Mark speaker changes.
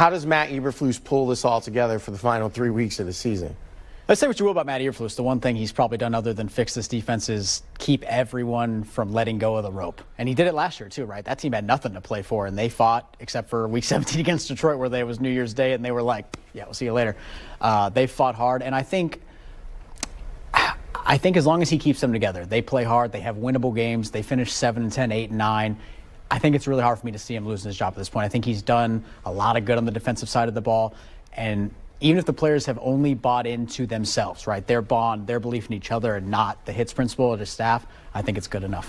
Speaker 1: how does Matt Eberflus pull this all together for the final three weeks of the season?
Speaker 2: Let's say what you will about Matt Eberflus. The one thing he's probably done other than fix this defense is keep everyone from letting go of the rope. And he did it last year too, right? That team had nothing to play for, and they fought except for Week 17 against Detroit, where they was New Year's Day, and they were like, "Yeah, we'll see you later." Uh, they fought hard, and I think. I think as long as he keeps them together, they play hard, they have winnable games, they finish 7 and 10, 8 and 9. I think it's really hard for me to see him losing his job at this point. I think he's done a lot of good on the defensive side of the ball. And even if the players have only bought into themselves, right, their bond, their belief in each other, and not the hits principle of the staff, I think it's good enough.